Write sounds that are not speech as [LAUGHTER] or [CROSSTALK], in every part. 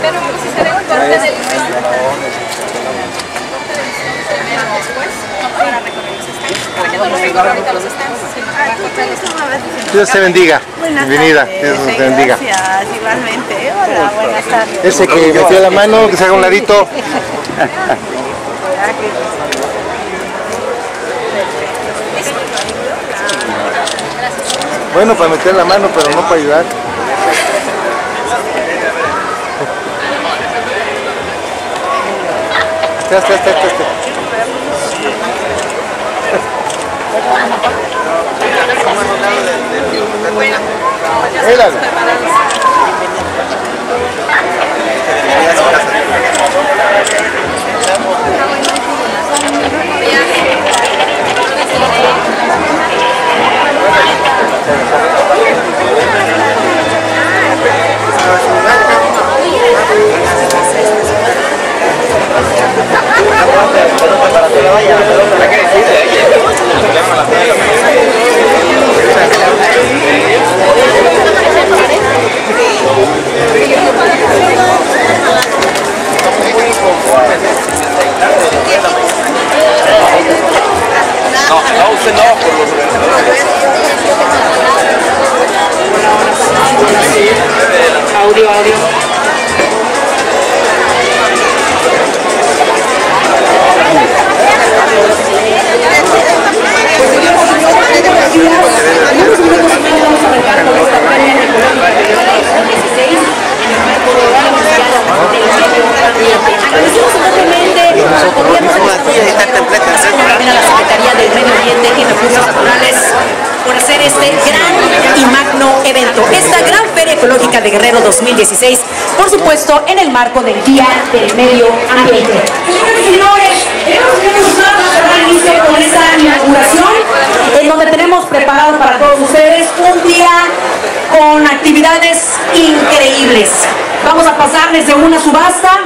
Pero vamos a hacer el corte del listón. después para recorrer los stands. Porque no los recorro ahorita los stands, sino para correr los stands. Dios te bendiga. Buenas Bienvenida. tardes. Dios te bendiga. Gracias, igualmente. Hola, buenas tardes. Ese que metió la mano, que se haga un ladito. [LAUGHS] Bueno, para meter la mano, pero no para ayudar. Este, este, este, este, este. 2016, por supuesto en el marco del Día del Medio Ambiente. Señores y señores, dar inicio con esta inauguración, en donde tenemos preparado para todos ustedes un día con actividades increíbles. Vamos a pasar desde una subasta,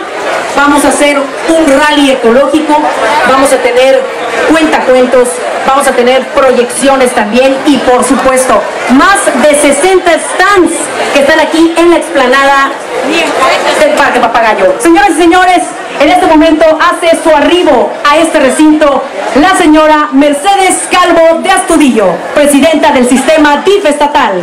vamos a hacer un rally ecológico, vamos a tener cuentacuentos, vamos a tener proyecciones también y por supuesto más de 60 stands que están aquí en la explanada del Parque Papagayo. Señoras y señores, en este momento hace su arribo a este recinto la señora Mercedes Calvo de Astudillo, presidenta del sistema DIF estatal.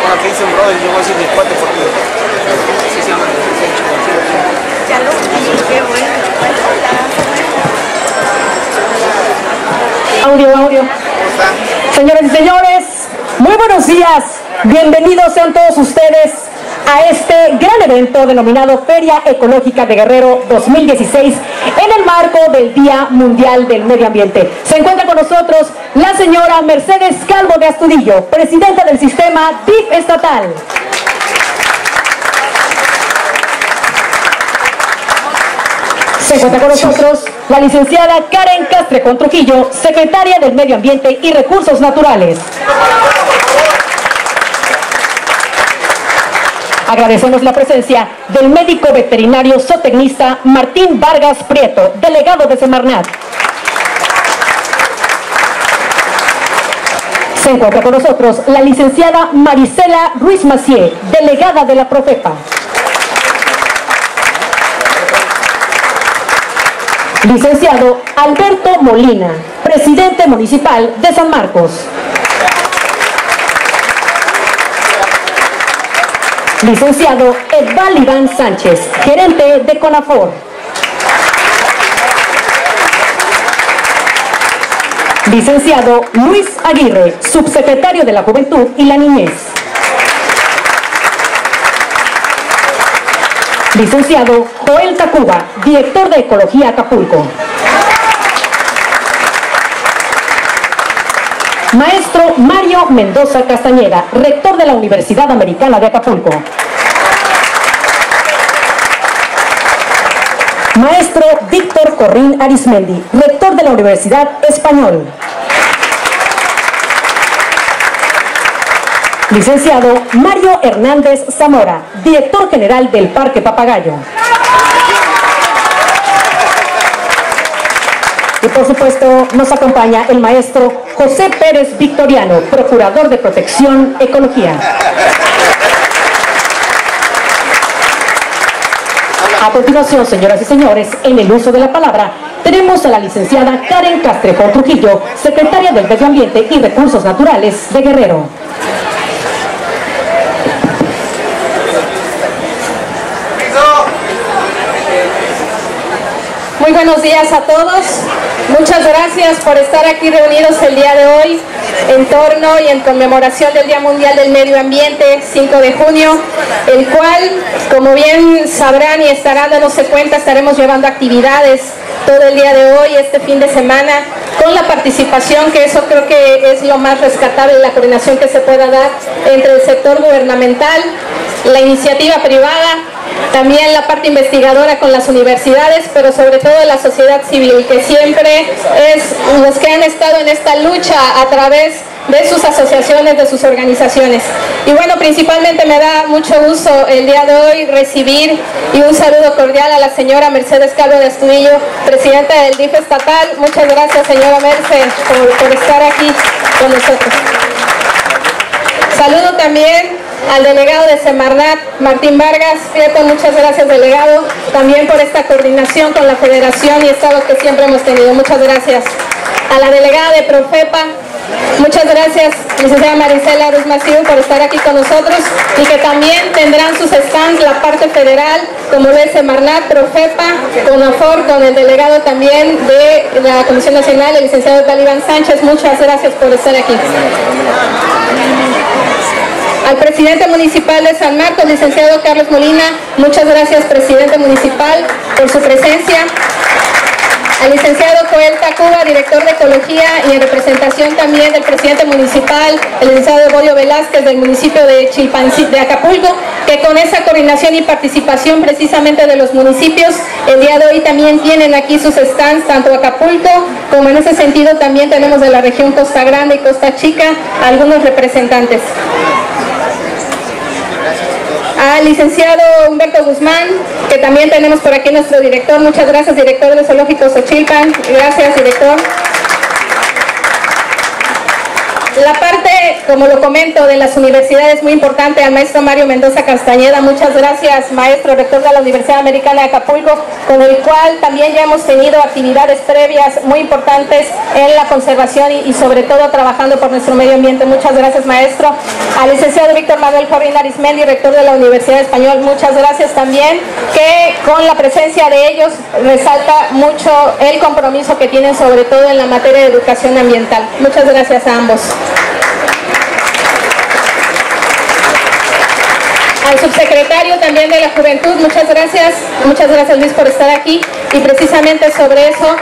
Bueno, que dice un brother, yo voy a decir mi cuate porque sí se llama Ya lo vi, qué bueno. Audio, audio. Señores y señores, muy buenos días. Bienvenidos sean todos ustedes a este gran evento denominado Feria Ecológica de Guerrero 2016 en el marco del Día Mundial del Medio Ambiente. Se encuentra con nosotros la señora Mercedes Calvo de Astudillo, presidenta del sistema DIF estatal. Se encuentra con nosotros la licenciada Karen Castrejón Trujillo, secretaria del Medio Ambiente y Recursos Naturales. Agradecemos la presencia del médico veterinario zootecnista Martín Vargas Prieto, delegado de Semarnat. Se encuentra con nosotros la licenciada Marisela Ruiz Macié, delegada de la Profepa. Licenciado Alberto Molina, presidente municipal de San Marcos. Licenciado Edval Iván Sánchez, gerente de CONAFOR. Licenciado Luis Aguirre, subsecretario de la Juventud y la Niñez. Licenciado Joel Tacuba, director de Ecología Acapulco. Mario Mendoza Castañeda, rector de la Universidad Americana de Acapulco. Maestro Víctor Corrín Arismendi, rector de la Universidad Español. Licenciado Mario Hernández Zamora, director general del Parque Papagayo. Y por supuesto nos acompaña el maestro José Pérez Victoriano, procurador de Protección Ecología. A continuación, señoras y señores, en el uso de la palabra, tenemos a la licenciada Karen Castrejón Trujillo, secretaria del Medio Ambiente y Recursos Naturales de Guerrero. Muy buenos días a todos. Muchas gracias por estar aquí reunidos el día de hoy en torno y en conmemoración del Día Mundial del Medio Ambiente, 5 de junio, el cual, como bien sabrán y estarán dándose cuenta, estaremos llevando actividades todo el día de hoy, este fin de semana, con la participación, que eso creo que es lo más rescatable, la coordinación que se pueda dar entre el sector gubernamental, la iniciativa privada, también la parte investigadora con las universidades, pero sobre todo la sociedad civil, que siempre es los que han estado en esta lucha a través de sus asociaciones, de sus organizaciones. Y bueno, principalmente me da mucho gusto el día de hoy recibir y un saludo cordial a la señora Mercedes Calvo de Astudillo, presidenta del DIF estatal. Muchas gracias señora Mercedes por, por estar aquí con nosotros. Saludo también al delegado de Semarnat, Martín Vargas. Prieto, muchas gracias delegado, también por esta coordinación con la Federación y Estado que siempre hemos tenido. Muchas gracias. A la delegada de Profepa, Muchas gracias, licenciada Marisela Ruz por estar aquí con nosotros y que también tendrán sus stands la parte federal, como lo es Semarnat, Profepa, CONAFOR, con el delegado también de la Comisión Nacional, el licenciado Talibán Sánchez. Muchas gracias por estar aquí al presidente municipal de San Marcos, licenciado Carlos Molina, muchas gracias presidente municipal por su presencia. Al licenciado Joel Tacuba, director de Ecología y en representación también del presidente municipal, el licenciado Evodio Velázquez del municipio de Chilpancingo, de Acapulco, que con esa coordinación y participación precisamente de los municipios, el día de hoy también tienen aquí sus stands, tanto Acapulco como en ese sentido también tenemos de la región Costa Grande y Costa Chica algunos representantes al licenciado Humberto Guzmán, que también tenemos por aquí nuestro director. Muchas gracias, director del Zoológico Xochilpan. Gracias, director. La parte, como lo comento, de las universidades muy importante al maestro Mario Mendoza Castañeda. Muchas gracias, maestro rector de la Universidad Americana de Acapulco, con el cual también ya hemos tenido actividades previas muy importantes en la conservación y, sobre todo trabajando por nuestro medio ambiente. Muchas gracias, maestro. Al licenciado Víctor Manuel Jorín Arismendi, rector de la Universidad Español, muchas gracias también, que con la presencia de ellos resalta mucho el compromiso que tienen sobre todo en la materia de educación ambiental. Muchas gracias a ambos. Al subsecretario también de la Juventud, muchas gracias, muchas gracias Luis por estar aquí y precisamente sobre eso,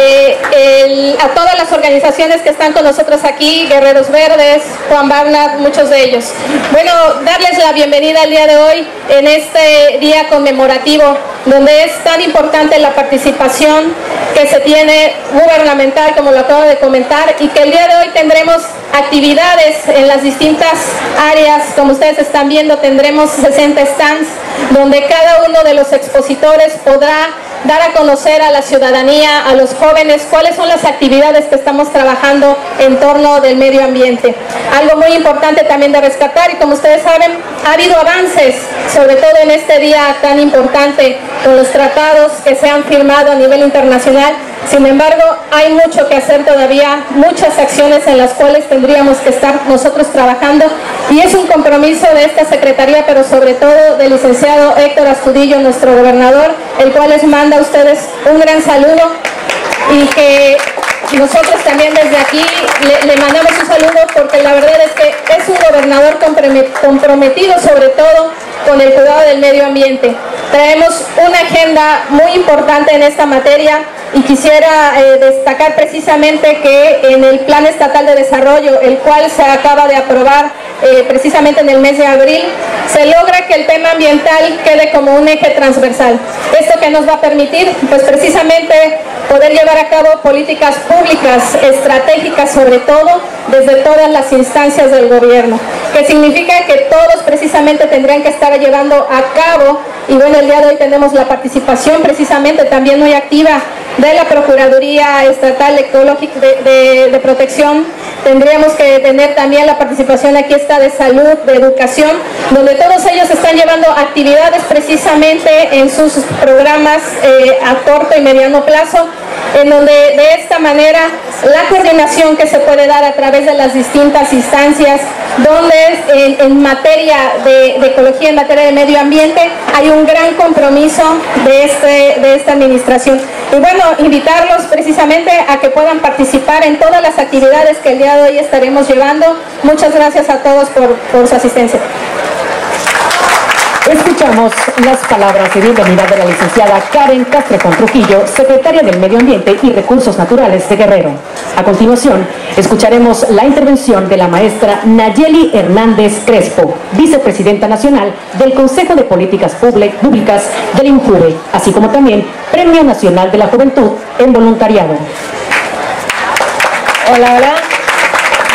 eh, a todas las organizaciones que están con nosotros aquí, Guerreros Verdes, Juan Barnard, muchos de ellos. Bueno, darles la bienvenida al día de hoy en este día conmemorativo, donde es tan importante la participación que se tiene gubernamental, como lo acabo de comentar, y que el día de hoy tendremos actividades en las distintas áreas, como ustedes están viendo, tendremos 60 stands, donde cada uno de los expositores podrá dar a conocer a la ciudadanía, a los jóvenes, cuáles son las actividades que estamos trabajando en torno del medio ambiente. Algo muy importante también de rescatar y como ustedes saben, ha habido avances, sobre todo en este día tan importante, con los tratados que se han firmado a nivel internacional. Sin embargo, hay mucho que hacer todavía, muchas acciones en las cuales tendríamos que estar nosotros trabajando y es un compromiso de esta Secretaría, pero sobre todo del licenciado Héctor Astudillo, nuestro gobernador, el cual les manda a ustedes un gran saludo y que nosotros también desde aquí le, mandamos un saludo porque la verdad es que es un gobernador comprometido sobre todo con el cuidado del medio ambiente. Traemos una agenda muy importante en esta materia y quisiera eh, destacar precisamente que en el Plan Estatal de Desarrollo, el cual se acaba de aprobar eh, precisamente en el mes de abril, se logra que el tema ambiental quede como un eje transversal. ¿Esto que nos va a permitir? Pues precisamente poder llevar a cabo políticas públicas estratégicas sobre todo desde todas las instancias del gobierno, que significa que todos precisamente tendrían que estar llevando a cabo y bueno, el día de hoy tenemos la participación precisamente también muy activa de la Procuraduría Estatal Ecológica de, Protección. Tendríamos que tener también la participación aquí está de salud, de educación, donde todos ellos están llevando actividades precisamente en sus programas eh, a corto y mediano plazo, en donde de esta manera la coordinación que se puede dar a través de las distintas instancias, donde en, materia de, ecología, en materia de medio ambiente, hay un gran compromiso de, este, de esta administración. Y bueno, invitarlos precisamente a que puedan participar en todas las actividades que el día de hoy estaremos llevando. Muchas gracias a todos por su asistencia. Escuchamos las palabras de bienvenida de la licenciada Karen Castrejón Trujillo, secretaria del Medio Ambiente y Recursos Naturales de Guerrero. A continuación, escucharemos la intervención de la maestra Nayeli Hernández Crespo, vicepresidenta nacional del Consejo de Políticas Públicas del INJUVE, así como también Premio Nacional de la Juventud en Voluntariado. Hola, hola.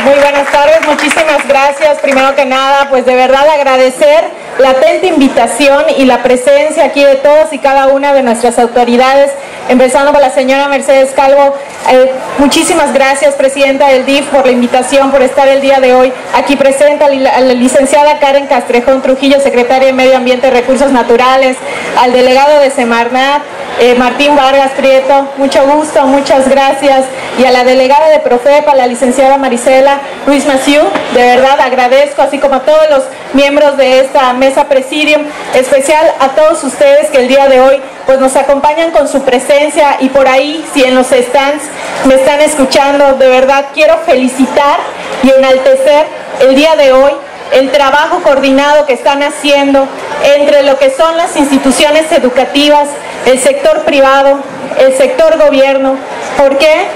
Muy buenas tardes, muchísimas gracias. Primero que nada, pues de verdad agradecer la atenta invitación y la presencia aquí de todas y cada una de nuestras autoridades, empezando por la señora Mercedes Calvo. Eh, muchísimas gracias, Presidenta del DIF, por la invitación, por estar el día de hoy aquí presente, a la licenciada Karen Castrejón Trujillo, Secretaria de Medio Ambiente y Recursos Naturales, al delegado de Semarnat, eh, Martín Vargas Prieto, mucho gusto, muchas gracias, y a la delegada de Profepa, la licenciada Marisela Ruiz Maciú, de verdad agradezco, así como a todos los miembros de esta mesa presidium, especial a todos ustedes que el día de hoy pues nos acompañan con su presencia y por ahí, si en los stands me están escuchando, de verdad quiero felicitar y enaltecer el día de hoy el trabajo coordinado que están haciendo entre lo que son las instituciones educativas, el sector privado, el sector gobierno. ¿Por qué?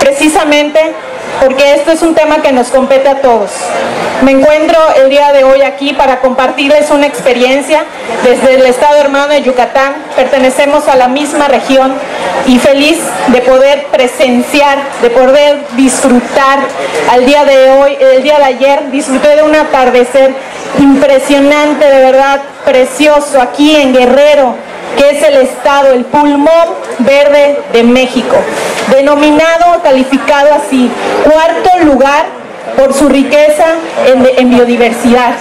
Precisamente porque esto es un tema que nos compete a todos. Me encuentro el día de hoy aquí para compartirles una experiencia desde el Estado hermano de Yucatán. Pertenecemos a la misma región y feliz de poder presenciar, de poder disfrutar al día de hoy, el día de ayer, disfruté de un atardecer impresionante, de verdad, precioso aquí en Guerrero, que es el estado, el pulmón verde de México, denominado, calificado así, cuarto lugar por su riqueza en biodiversidad.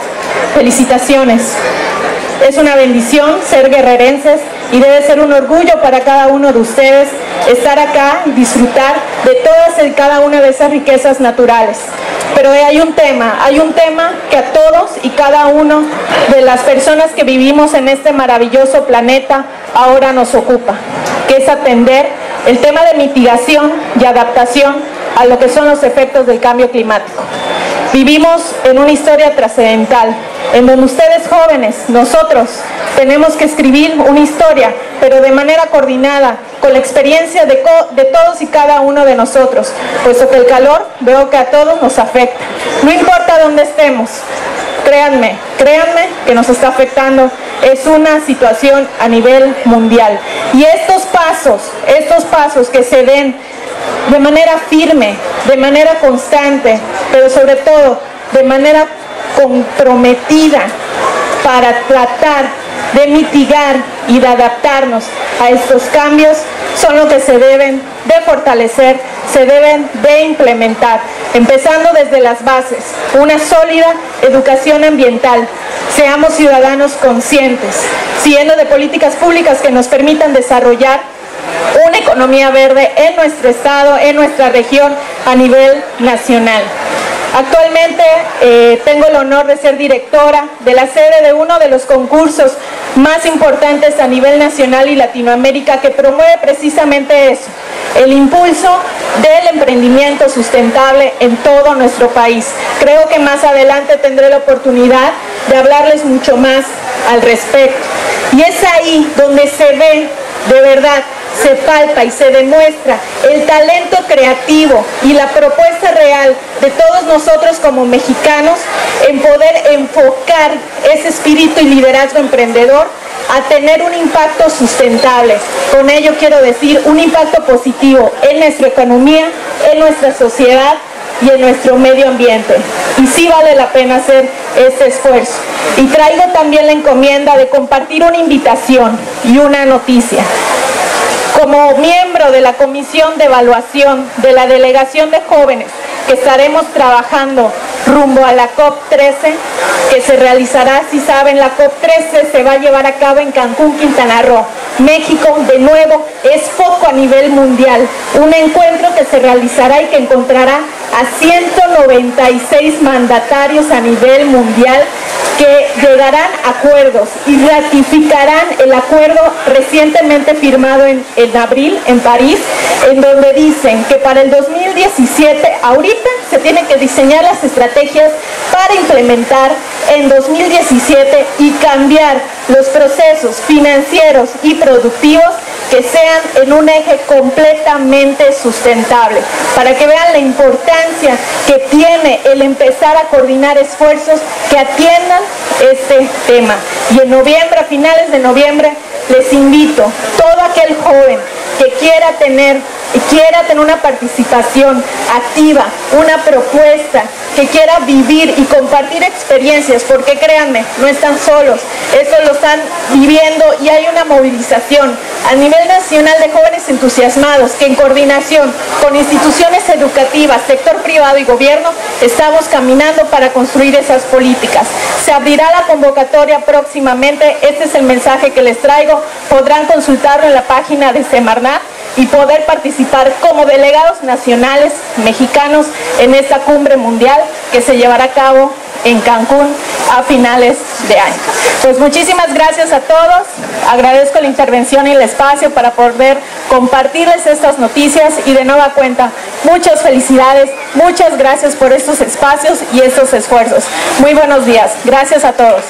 Felicitaciones. Es una bendición ser guerrerenses y debe ser un orgullo para cada uno de ustedes estar acá y disfrutar de todas y cada una de esas riquezas naturales. Pero hay un tema, hay un tema que a todos y cada uno de las personas que vivimos en este maravilloso planeta ahora nos ocupa, que es atender el tema de mitigación y adaptación a lo que son los efectos del cambio climático. Vivimos en una historia trascendental, en donde ustedes jóvenes, nosotros, tenemos que escribir una historia, pero de manera coordinada, con la experiencia de, todos y cada uno de nosotros, puesto que el calor veo que a todos nos afecta. No importa dónde estemos, créanme, créanme que nos está afectando. Es una situación a nivel mundial. Y estos pasos, estos pasos que se den de manera firme, de manera constante, pero sobre todo de manera comprometida para tratar de mitigar y de adaptarnos a estos cambios son lo que se deben de fortalecer, se deben de implementar, empezando desde las bases, una sólida educación ambiental, seamos ciudadanos conscientes, siguiendo de políticas públicas que nos permitan desarrollar una economía verde en nuestro estado, en nuestra región, a nivel nacional. Actualmente eh, tengo el honor de ser directora de la sede de uno de los concursos más importantes a nivel nacional y Latinoamérica que promueve precisamente eso, el impulso del emprendimiento sustentable en todo nuestro país. Creo que más adelante tendré la oportunidad de hablarles mucho más al respecto. Y es ahí donde se ve de verdad se palpa y se demuestra el talento creativo y la propuesta real de todos nosotros como mexicanos en poder enfocar ese espíritu y liderazgo emprendedor a tener un impacto sustentable. Con ello quiero decir un impacto positivo en nuestra economía, en nuestra sociedad y en nuestro medio ambiente. Y sí vale la pena hacer este esfuerzo. Y traigo también la encomienda de compartir una invitación y una noticia. Como miembro de la Comisión de Evaluación de la Delegación de Jóvenes que estaremos trabajando rumbo a la COP13, que se realizará, si saben, la COP13 se va a llevar a cabo en Cancún, Quintana Roo. México, de nuevo, es foco a nivel mundial. Un encuentro que se realizará y que encontrará a 196 mandatarios a nivel mundial que llegarán acuerdos y ratificarán el acuerdo recientemente firmado en, en abril en París, en donde dicen que para el 2017, ahorita se tienen que diseñar las estrategias para implementar en 2017 y cambiar los procesos financieros y productivos que sean en un eje completamente sustentable, para que vean la importancia que tiene el empezar a coordinar esfuerzos que atiendan este tema. Y en noviembre, a finales de noviembre, les invito, todo aquel joven que quiera tener quiera tener una participación activa, una propuesta, que quiera vivir y compartir experiencias, porque créanme, no están solos, esto lo están viviendo y hay una movilización a nivel nacional de jóvenes entusiasmados que en coordinación con instituciones educativas, sector privado y gobierno estamos caminando para construir esas políticas. Se abrirá la convocatoria próximamente, este es el mensaje que les traigo, podrán consultarlo en la página de Semarnat y poder participar como delegados nacionales mexicanos en esta cumbre mundial que se llevará a cabo en Cancún a finales de año. Pues muchísimas gracias a todos, agradezco la intervención y el espacio para poder compartirles estas noticias y de nueva cuenta, muchas felicidades, muchas gracias por estos espacios y estos esfuerzos. Muy buenos días, gracias a todos.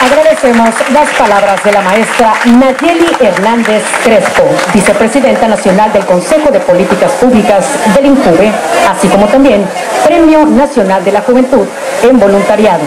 Agradecemos las palabras de la maestra Nayeli Hernández Crespo, vicepresidenta nacional del Consejo de Políticas Públicas del INCUBE, así como también Premio Nacional de la Juventud en Voluntariado.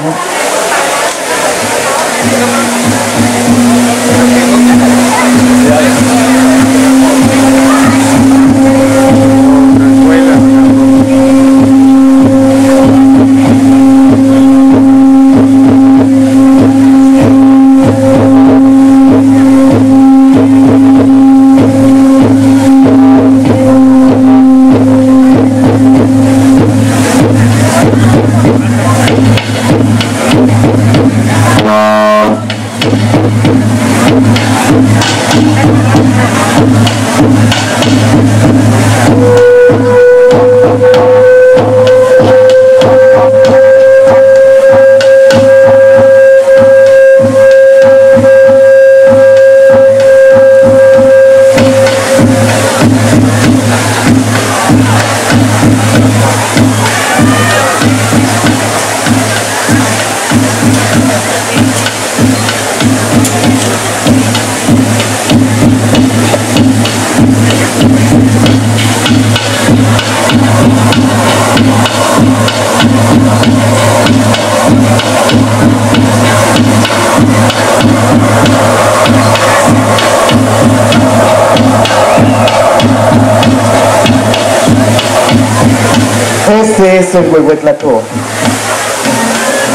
Ese es el huehuetlató,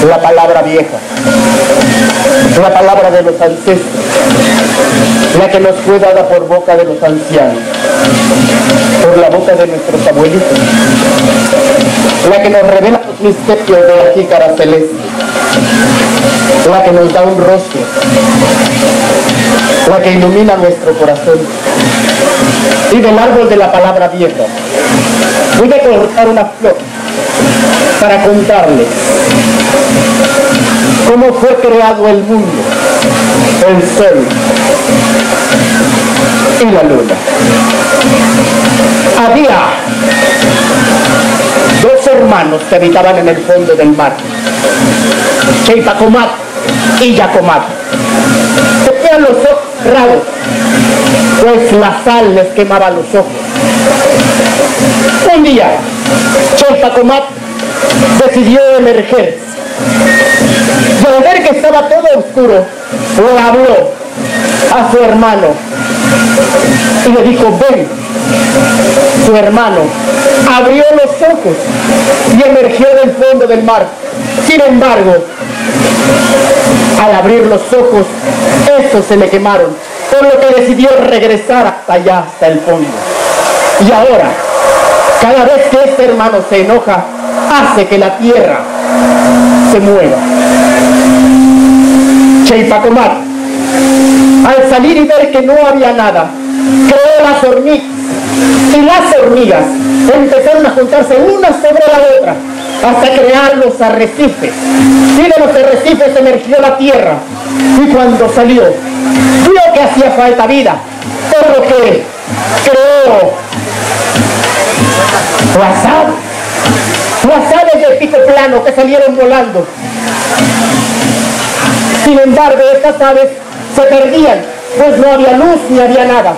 la palabra vieja, la palabra de los ancestros, la que nos fue dada por boca de los ancianos, por la boca de nuestros abuelitos, la que nos revela los misterios de la jícara celeste, la que nos da un rostro, la que ilumina nuestro corazón. Y del árbol de la palabra vieja, voy a cortar una flor para contarles cómo fue creado el mundo, el sol y la luna. Había dos hermanos que habitaban en el fondo del mar, Cheipacomat y Yacomat. Tenían los ojos cerrados pues la sal les quemaba los ojos. Día, Chelpacomat decidió emerger. Y al ver que estaba todo oscuro, le habló a su hermano y le dijo, ven. Su hermano abrió los ojos y emergió del fondo del mar. Sin embargo, al abrir los ojos, estos se le quemaron, por lo que decidió regresar hasta allá, hasta el fondo. Y ahora, cada vez que este hermano se enoja, hace que la tierra se mueva. Cheipacomat, al salir y ver que no había nada, creó las hormigas y las hormigas empezaron a juntarse una sobre la otra hasta crear los arrecifes. Y de los arrecifes emergió la tierra y cuando salió vio que hacía falta vida, por lo que creó las aves de pico plano que salieron volando. Sin embargo, estas aves se perdían, pues no había luz ni había nada.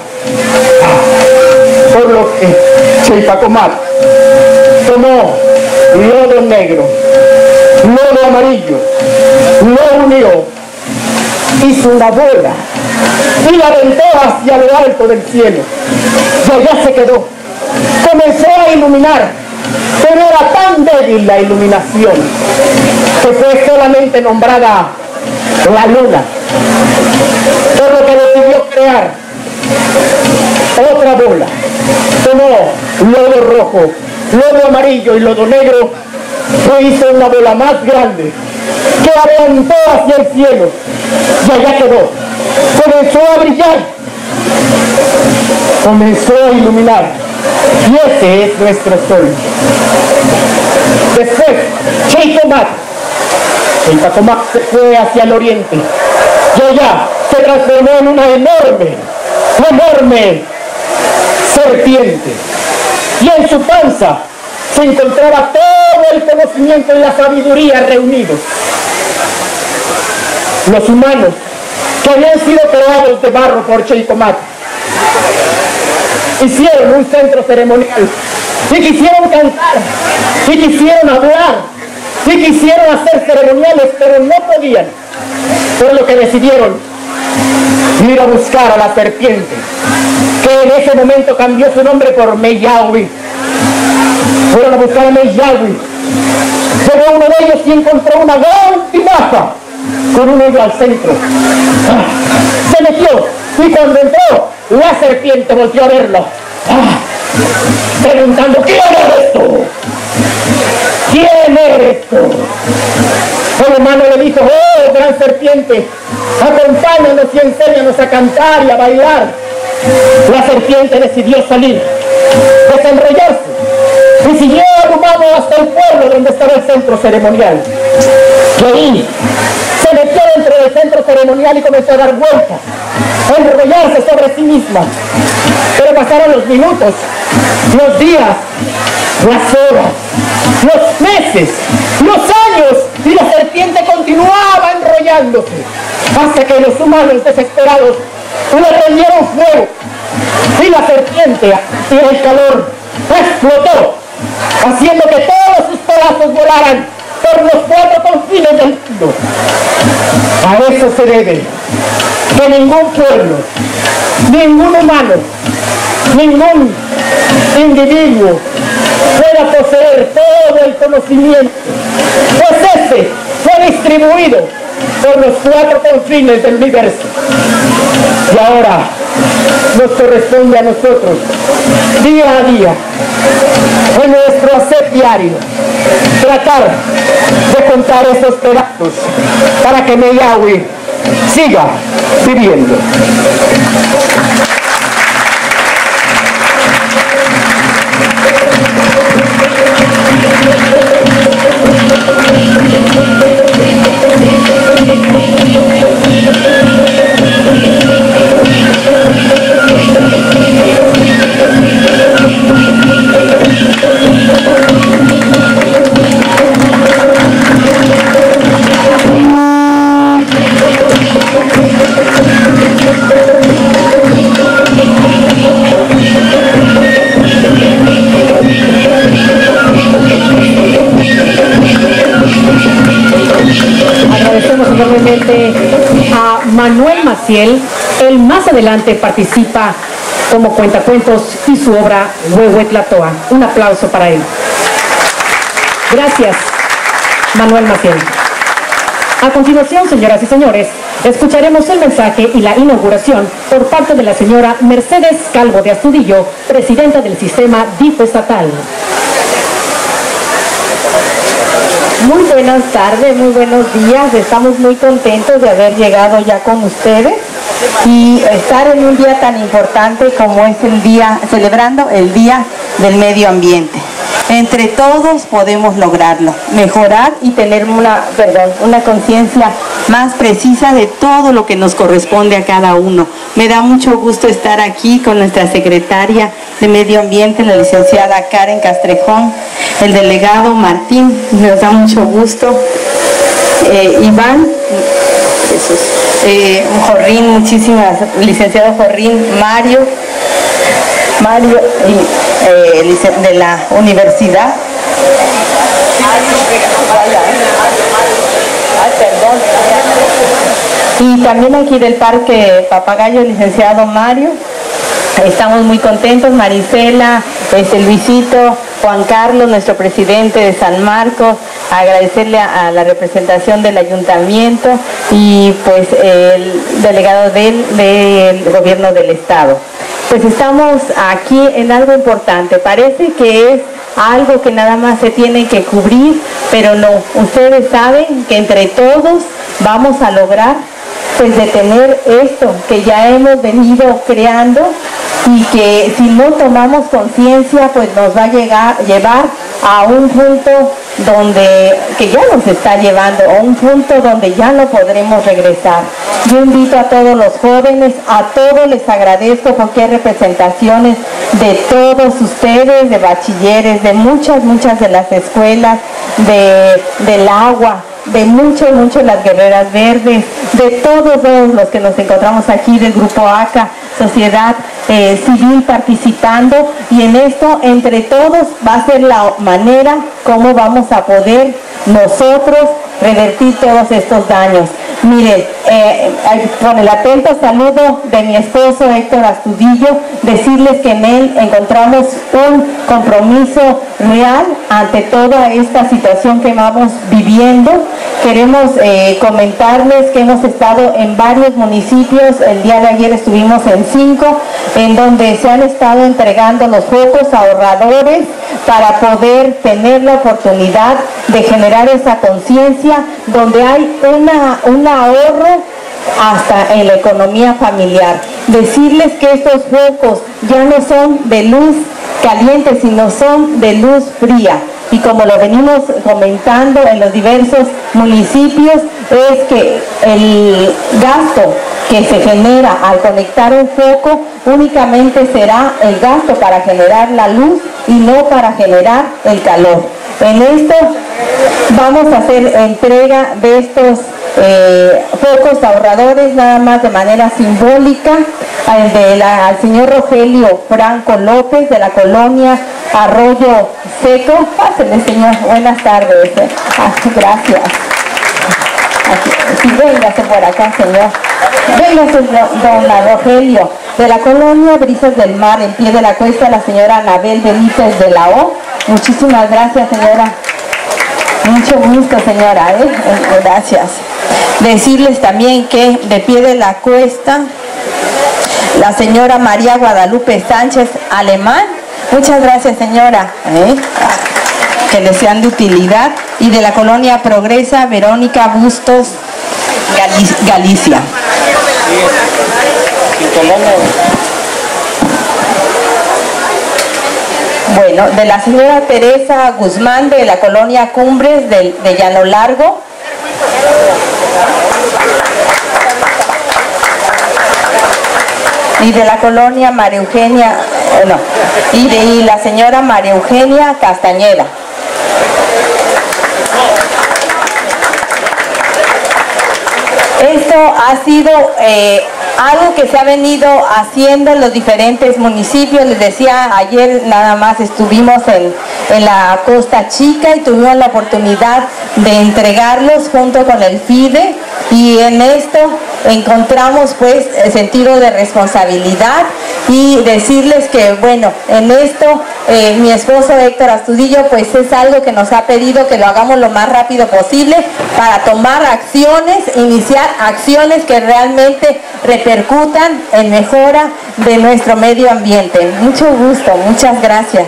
Por lo que Cheipacomat tomó lodo negro, lodo amarillo, lo unió, hizo una bola y la aventó hacia lo alto del cielo. Y allá se quedó. Comenzó a iluminar, pero era tan débil la iluminación que fue solamente nombrada la luna. Por lo que decidió crear otra bola. Tomó lodo rojo, lodo amarillo y lodo negro e hizo una bola más grande que aventó hacia el cielo y allá quedó. Comenzó a brillar, comenzó a iluminar y ese es nuestro sol. Después, Cheitomat, Cheitomat se fue hacia el oriente y allá se transformó en una enorme, enorme serpiente. Y en su panza se encontraba todo el conocimiento y la sabiduría reunidos. Los humanos que habían sido creados de barro por Cheicomat hicieron un centro ceremonial. Y quisieron cantar y quisieron hablar y quisieron hacer ceremoniales pero no podían. Por lo que decidieron ir a buscar a la serpiente que en ese momento cambió su nombre por Meyawi. Fueron a buscar a Meyawi. Llegó uno de ellos y encontró una gran tinaja con un hoyo al centro. Ah, se metió y cuando entró la serpiente volvió a verlo Ah, preguntando ¿quién eres tú? ¿quién eres tú? el hermano le dijo oh gran serpiente acompáñanos y enséñanos a cantar y a bailar la serpiente decidió salir desenrollarse y siguió al humano hasta el pueblo donde estaba el centro ceremonial y ahí se metió dentro del centro ceremonial y comenzó a dar vueltas, enrollarse sobre sí misma. Pero pasaron los minutos, los días, las horas, los meses, los años, y la serpiente continuaba enrollándose, hasta que los humanos desesperados le prendieron fuego, y la serpiente, y el calor, explotó, haciendo que todos sus pedazos volaran por los cuatro confines del mundo. A eso se debe que ningún pueblo, ningún humano, ningún individuo pueda poseer todo el conocimiento, pues ese fue distribuido por los cuatro confines del universo. Y ahora nos corresponde a nosotros, día a día, en nuestro hacer diario, tratar de contar esos pedazos para que Meyawi siga viviendo. Adelante a Manuel Maciel. Él más adelante participa como cuentacuentos y su obra Huehuetlatoa. Un aplauso para él. Gracias, Manuel Maciel. A continuación, señoras y señores, escucharemos el mensaje y la inauguración por parte de la señora Mercedes Calvo de Astudillo, presidenta del sistema DIF estatal. Muy buenas tardes, muy buenos días. Estamos muy contentos de haber llegado ya con ustedes y estar en un día tan importante como es el día, celebrando el Día del Medio Ambiente. Entre todos podemos lograrlo, mejorar y tener una, una conciencia más precisa de todo lo que nos corresponde a cada uno. Me da mucho gusto estar aquí con nuestra secretaria de Medio Ambiente, la licenciada Karen Castrejón, el delegado Martín, nos da mucho gusto. Eh, Iván, eh, Jorrín, muchísimas, licenciado Jorrín, Mario, Mario eh, de la universidad. Ay, perdón. Y también aquí del Parque Papagayo, el licenciado Mario. Estamos muy contentos, Marisela, este, Luisito, Juan Carlos, nuestro presidente de San Marcos, agradecerle a, la representación del ayuntamiento y pues el delegado del, del gobierno del estado. Pues estamos aquí en algo importante, parece que es algo que nada más se tiene que cubrir, pero no, ustedes saben que entre todos vamos a lograr pues detener esto que ya hemos venido creando y que si no tomamos conciencia pues nos va a llegar, llevar a un punto donde que ya nos está llevando, a un punto donde ya no podremos regresar. Yo invito a todos los jóvenes, a todos les agradezco porque hay representaciones de todos ustedes, de bachilleres, de muchas, muchas de las escuelas, de, del agua, de mucho, mucho las guerreras verdes, de todos, los que nos encontramos aquí del grupo ACA, sociedad eh, civil participando y en esto entre todos va a ser la manera como vamos a poder nosotros revertir todos estos daños. Miren, eh, con el atento saludo de mi esposo Héctor Astudillo, decirles que en él encontramos un compromiso real ante toda esta situación que vamos viviendo. Queremos eh, comentarles que hemos estado en varios municipios, el día de ayer estuvimos en cinco, en donde se han estado entregando los focos ahorradores para poder tener la oportunidad de generar esa conciencia, donde hay una, un ahorro hasta en la economía familiar. Decirles que estos focos ya no son de luz caliente, sino son de luz fría. Y como lo venimos comentando en los diversos municipios, es que el gasto que se genera al conectar un foco únicamente será el gasto para generar la luz y no para generar el calor. En esto vamos a hacer entrega de estos eh, focos ahorradores nada más de manera simbólica al, señor Rogelio Franco López de la colonia Arroyo Seco. Pásele señor, buenas tardes. Ah, gracias. Sí, véngase por acá, señor. Véngase, don Rogelio, de la colonia Brisas del Mar, en pie de la cuesta, la señora Anabel Benítez de la O. Muchísimas gracias, señora. Mucho gusto, señora, ¿eh? Eh, Gracias. Decirles también que de pie de la cuesta, la señora María Guadalupe Sánchez Alemán. Muchas gracias, señora. ¿eh? Que les sean de utilidad. Y de la colonia Progresa, Verónica Bustos Gali- Galicia. Bueno, de la señora Teresa Guzmán de la colonia Cumbres de, Llano Largo. Y de la colonia María Eugenia, eh, no, y de la señora María Eugenia Castañeda. Esto ha sido eh, algo que se ha venido haciendo en los diferentes municipios. Les decía, ayer nada más estuvimos en, en la Costa Chica y tuvimos la oportunidad de entregarlos junto con el FIDE y en esto encontramos pues el sentido de responsabilidad y decirles que bueno, en esto eh, mi esposo Héctor Astudillo pues es algo que nos ha pedido que lo hagamos lo más rápido posible para tomar acciones, iniciar acciones que realmente repercutan en mejora de nuestro medio ambiente. Mucho gusto, muchas gracias.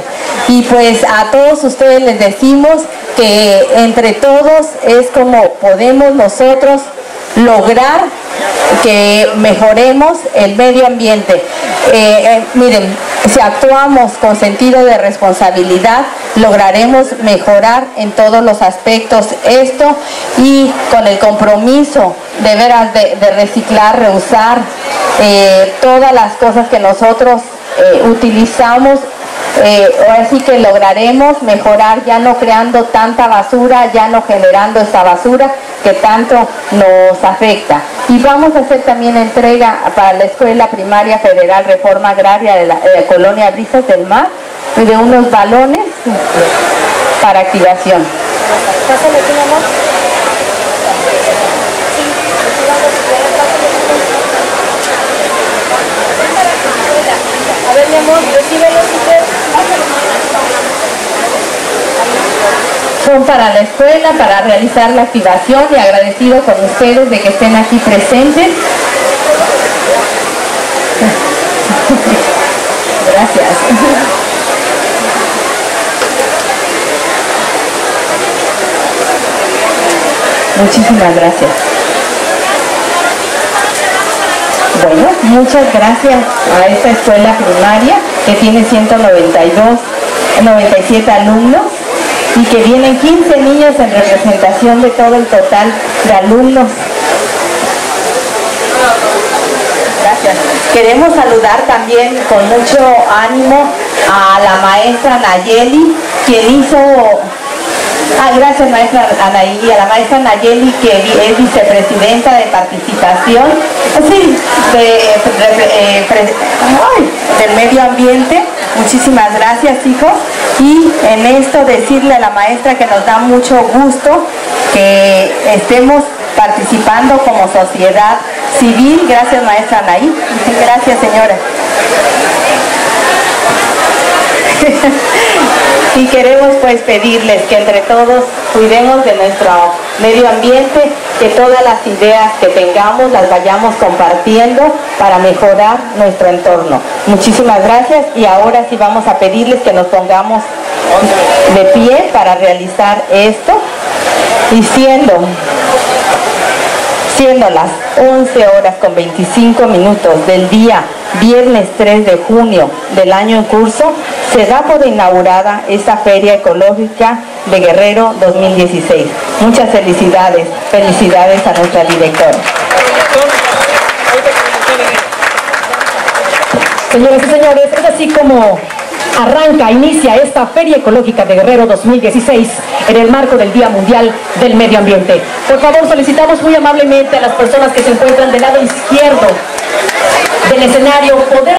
Y pues a todos ustedes les decimos que entre todos es como podemos nosotros lograr que mejoremos el medio ambiente. Eh, eh, miren, si actuamos con sentido de responsabilidad, lograremos mejorar en todos los aspectos esto y con el compromiso de veras de, reciclar, reusar eh, todas las cosas que nosotros utilizamos eh, así que lograremos mejorar ya no creando tanta basura, ya no generando esa basura que tanto nos afecta. Y vamos a hacer también entrega para la Escuela Primaria Federal Reforma Agraria de la Colonia Brisas del Mar de unos balones para activación. A ver, mi amor, recíbelo Son para la escuela, para realizar la activación y agradecido con ustedes de que estén aquí presentes. [LAUGHS] Gracias. Muchísimas gracias. Bueno, muchas gracias a esta escuela primaria que tiene 192, 97 alumnos y que vienen 15 niños en representación de todo el total de alumnos. Gracias. Queremos saludar también con mucho ánimo a la maestra Nayeli, quien hizo Ah, gracias maestra Anaí, a la maestra Nayeli que es vicepresidenta de participación, sí, eh, del medio ambiente. Muchísimas gracias hijos. Y en esto decirle a la maestra que nos da mucho gusto que estemos participando como sociedad civil. Gracias maestra Anaí. Gracias señora. [LAUGHS] y queremos pues pedirles que entre todos cuidemos de nuestro medio ambiente, que todas las ideas que tengamos las vayamos compartiendo para mejorar nuestro entorno. Muchísimas gracias y ahora sí vamos a pedirles que nos pongamos de pie para realizar esto diciendo siendo las 11 horas con 25 minutos del día viernes 3 de junio del año en curso, se da por inaugurada esta Feria Ecológica de Guerrero 2016. Muchas felicidades, felicidades a nuestra directora. Señores y señores, es así como arranca, inicia esta Feria Ecológica de Guerrero 2016 en el marco del Día Mundial del Medio Ambiente. Por favor, solicitamos muy amablemente a las personas que se encuentran del lado izquierdo del escenario poder